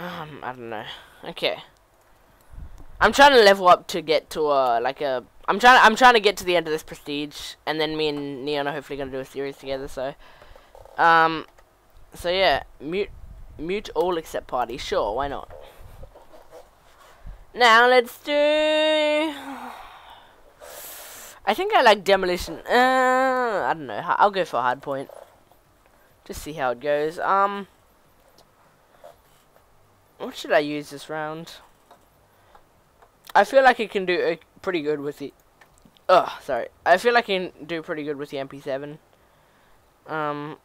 Um, I don't know. Okay. I'm trying to level up to get to a like a. I'm trying. I'm trying to get to the end of this prestige, and then me and Neon are hopefully gonna do a series together. So, um, so yeah, mute, mute all except party. Sure, why not? Now let's do. I think I like demolition. Uh, I don't know. I'll go for hard point. Just see how it goes. Um, what should I use this round? I feel like it can do uh, pretty good with the. Oh, sorry. I feel like I can do pretty good with the MP7. Um,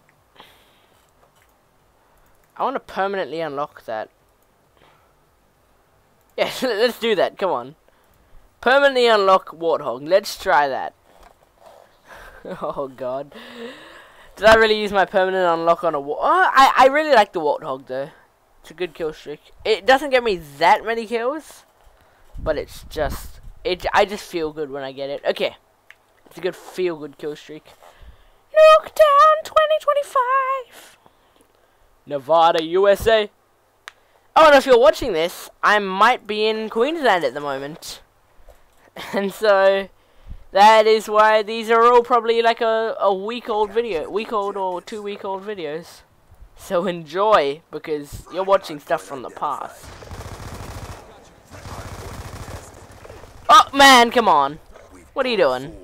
I want to permanently unlock that. Yeah, let's do that. Come on. Permanently unlock Warthog. Let's try that. oh god. Did I really use my permanent unlock on a war? Oh, I I really like the Warthog though. It's a good kill streak. It doesn't get me that many kills, but it's just it. I just feel good when I get it. Okay, it's a good feel good kill streak. Nuketown 2025, Nevada, USA. Oh, and if you're watching this, I might be in Queensland at the moment. And so, that is why these are all probably like a, a week old video, week old or two week old videos. So enjoy, because you're watching stuff from the past. Oh, man, come on. What are you doing?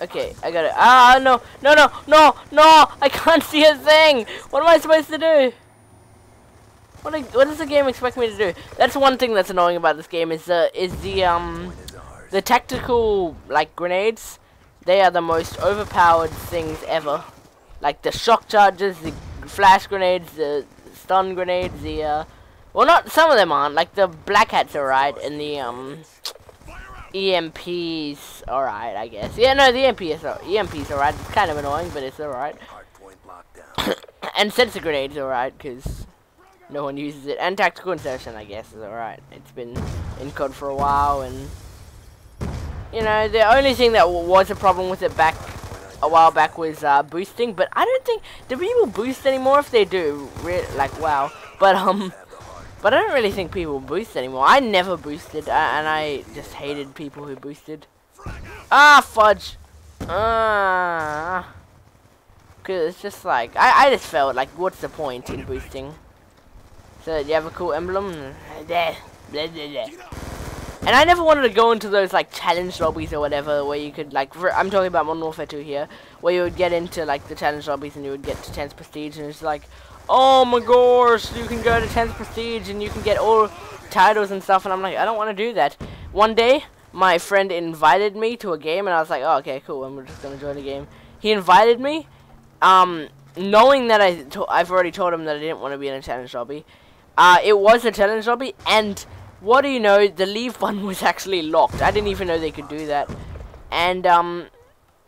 Okay, I got it. Ah, no, no, no, no, no! I can't see a thing! What am I supposed to do? What, what does the game expect me to do? That's one thing that's annoying about this game is the is the um the tactical like grenades. They are the most overpowered things ever. Like the shock charges, the flash grenades, the stun grenades, the uh well not some of them aren't. Like the black hats are right and the um EMPs, alright, I guess. Yeah, no, the EMPs are EMPs alright. It's kind of annoying, but it's alright. and sensor grenades are alright, because no one uses it. And tactical insertion, I guess, is alright. It's been in code for a while, and you know, the only thing that was a problem with it back a while back was uh, boosting. But I don't think do people boost anymore. If they do, like wow. But um. But I don't really think people boost anymore. I never boosted, and I just hated people who boosted. Ah, fudge. Ah. Cause it's just like I, I just felt like, what's the point in boosting? So do you have a cool emblem? There. Blah, blah, blah. And I never wanted to go into those like challenge lobbies or whatever where you could like I'm talking about Modern Warfare 2 here, where you would get into like the challenge lobbies and you would get to 10th prestige and it's like oh my gosh, you can go to 10th Prestige and you can get all titles and stuff. And I'm like, I don't want to do that. One day, my friend invited me to a game, and I was like, oh, okay, cool, and we're just to join the game. He invited me, um, knowing that I I've already told him that I didn't want to be in a challenge lobby. Uh, it was a challenge lobby, and what do you know, the leave one was actually locked. I didn't even know they could do that. And, um,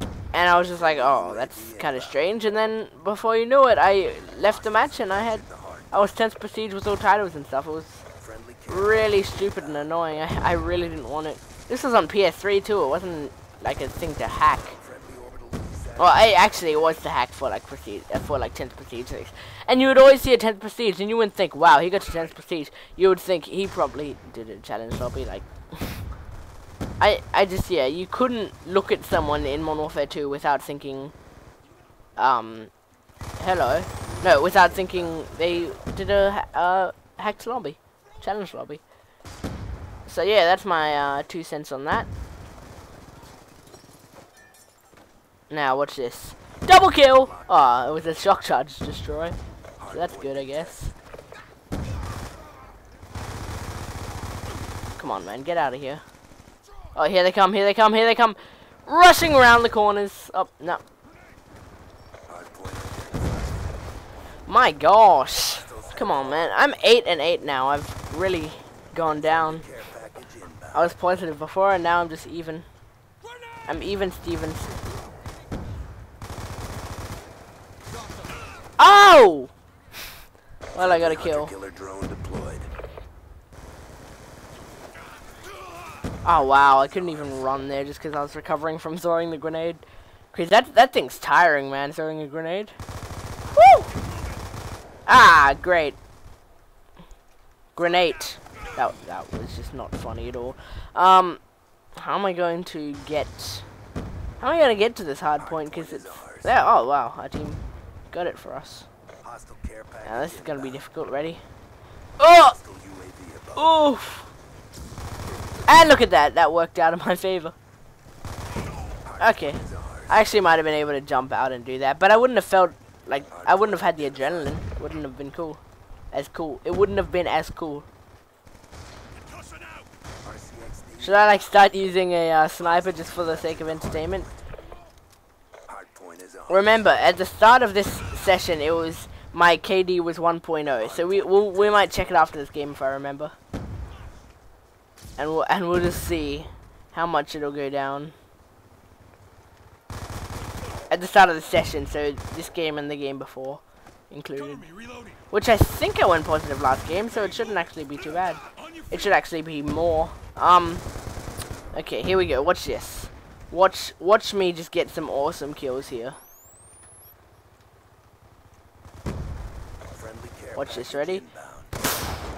and I was just like, oh, that's kind of strange. And then before you knew it, I left the match and I had, I was 10th prestige with all titles and stuff. It was really stupid and annoying. I, I really didn't want it. This was on PS3 too. It wasn't like a thing to hack. Well, I, actually, it was the hack for like prestige, uh, for like 10th prestige things. And you would always see a 10th prestige, and you wouldn't think, wow, he got to 10th prestige. You would think he probably did a challenge lobby, like. I, I just, yeah, you couldn't look at someone in Modern Warfare 2 without thinking, um, hello. No, without thinking they did a uh, hacked lobby, challenge lobby. So yeah, that's my uh, two cents on that. Now, watch this. Double kill! Ah, oh, it was a shock charge destroy. So that's good, I guess. Come on, man, get out of here. Oh, here they come, here they come, here they come. Rushing around the corners. Oh, no. My gosh. Come on, man. I'm 8 and 8 now. I've really gone down. I was positive before, and now I'm just even. I'm even Stevens. Oh! Well, I got a kill. Oh wow, I couldn't even run there just because I was recovering from throwing the grenade. Cause that that thing's tiring, man. Throwing a grenade. Woo! Ah, great. Grenade. That that was just not funny at all. Um, how am I going to get? How am I going to get to this hard point? Because it's there. Oh wow, our team got it for us. Now this is going to be difficult. Ready? Oh! Oof! And look at that. That worked out in my favor. Okay. I actually might have been able to jump out and do that, but I wouldn't have felt like I wouldn't have had the adrenaline. Wouldn't have been cool. As cool. It wouldn't have been as cool. Should I like start using a uh, sniper just for the sake of entertainment? Remember, at the start of this session, it was my KD was 1.0, so we we'll, we might check it after this game if I remember, and we'll and we'll just see how much it'll go down at the start of the session. So this game and the game before included, which I think I went positive last game, so it shouldn't actually be too bad. It should actually be more. Um, okay, here we go. Watch this. Watch, watch me just get some awesome kills here. Watch this, ready?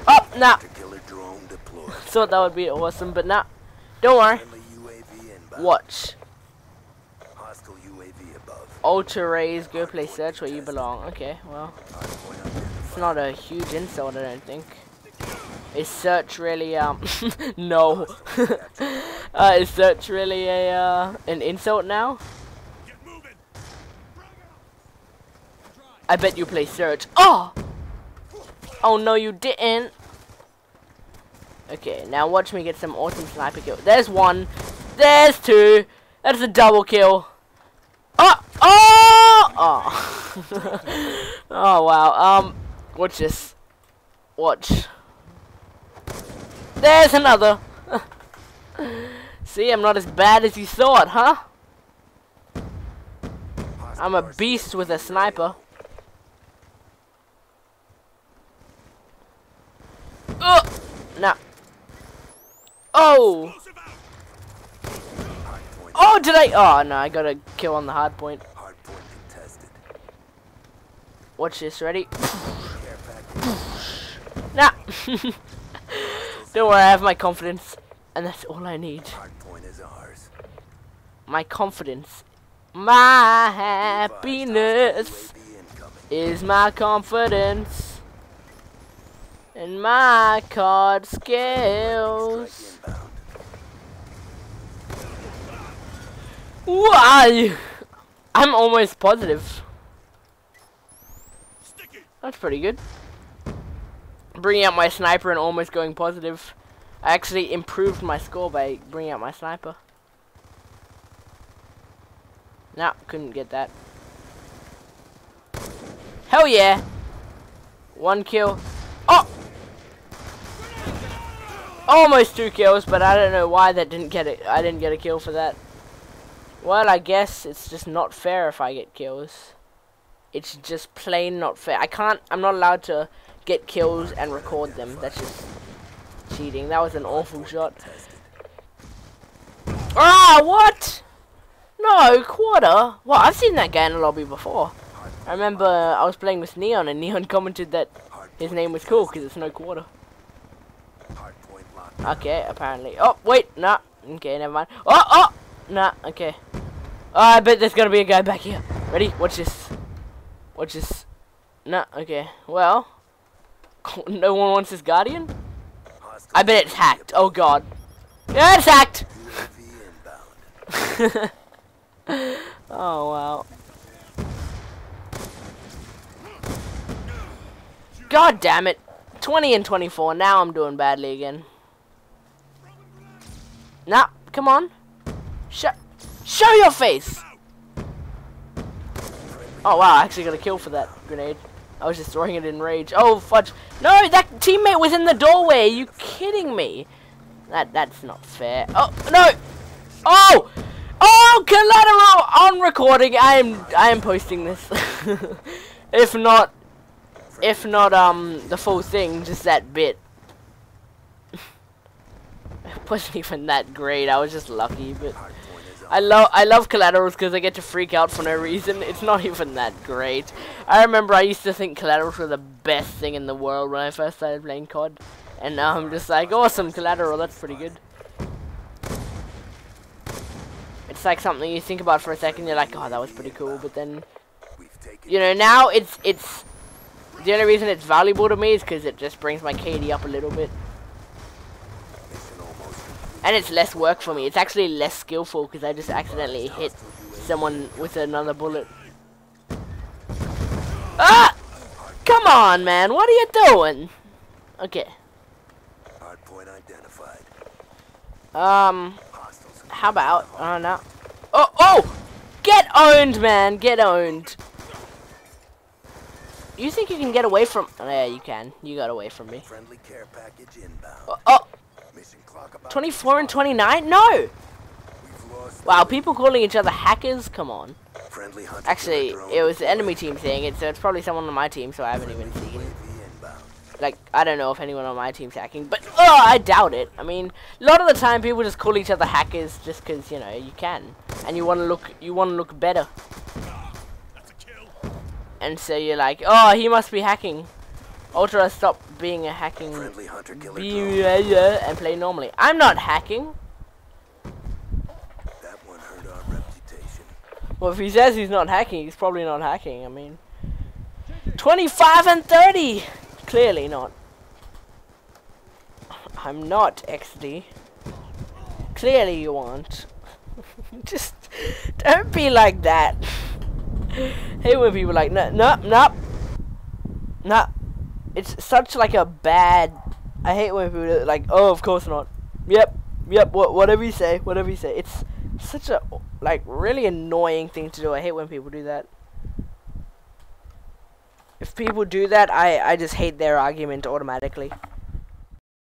Oh, nah. Thought that would be awesome, but nah. Don't worry. Watch. Ultra raise, go play search where you belong. Okay, well. It's not a huge insult, I don't think. Is search really um no? uh, is search really a uh, an insult now? I bet you play search. Oh! Oh no, you didn't. Okay, now watch me get some awesome sniper kill. There's one. There's two. That's a double kill. Oh! Oh! Oh! oh wow. Um, watch this. Watch. There's another. See, I'm not as bad as you thought, huh? I'm a beast with a sniper. Oh! No. Oh! Oh, did I? Oh, no, I got a kill on the hard point. Watch this, ready? nah. Don't worry, I have my confidence, and that's all I need. My confidence, my happiness is my confidence, and my card skills. Why? I'm almost positive. That's pretty good bringing out my sniper and almost going positive. I actually improved my score by bringing out my sniper. Nah, couldn't get that. Hell yeah! One kill. Oh! Almost two kills, but I don't know why that didn't get it. I didn't get a kill for that. Well, I guess it's just not fair if I get kills. It's just plain not fair. I can't, I'm not allowed to get kills and record them. That's just cheating. That was an awful shot. Ah, what? No, quarter? Well, I've seen that guy in the lobby before. I remember I was playing with Neon and Neon commented that his name was cool because it's no quarter. Okay, apparently. Oh, wait, nah. Okay, never mind. Oh, oh! Nah, okay. Oh, I bet there's gonna be a guy back here. Ready? Watch this. Watch this. Nah, okay. Well, no one wants this Guardian? I bet it's hacked. Oh god. Yeah, it's hacked! oh wow. God damn it. 20 and 24. Now I'm doing badly again. Nah, come on. Show, show your face! Oh wow, I actually got a kill for that grenade. I was just throwing it in rage. Oh, fudge. No, that teammate was in the doorway. Are you kidding me? That That's not fair. Oh, no. Oh! Oh, collateral on recording. I am I am posting this. if not, if not um the full thing, just that bit. Wasn't even that great. I was just lucky, but I love I love collaterals because I get to freak out for no reason. It's not even that great. I remember I used to think collaterals were the best thing in the world when I first started playing COD, and now I'm just like, awesome collateral. That's pretty good. It's like something you think about for a second. You're like, oh, that was pretty cool, but then, you know, now it's it's the only reason it's valuable to me is because it just brings my KD up a little bit. And it's less work for me. It's actually less skillful because I just accidentally hit someone with another bullet. Ah! Come on, man. What are you doing? Okay. Um, how about, oh no. Oh, oh! Get owned, man. Get owned. You think you can get away from? Oh, yeah, you can. You got away from me. Friendly care package inbound. Oh, oh. 24 and 29? No. Wow, people calling each other hackers? Come on. Actually, it was the enemy team saying it, so it's probably someone on my team, so I haven't even seen it. Like, I don't know if anyone on my team's hacking, but, oh, I doubt it. I mean, a lot of the time people just call each other hackers just because, you know, you can. And you want to look, you want to look better. And so you're like, oh, he must be hacking. Ultra, stop being a hacking be, uh, and play normally. I'm not hacking. Well, if he says he's not hacking, he's probably not hacking. I mean, 25 and 30. Clearly not. I'm not XD. Clearly you aren't. Just don't be like that hate when people like, no, no, no, no. It's such like a bad. I hate when people like, oh, of course not. Yep, yep. What, whatever you say, whatever you say. It's such a like really annoying thing to do. I hate when people do that. If people do that, I I just hate their argument automatically.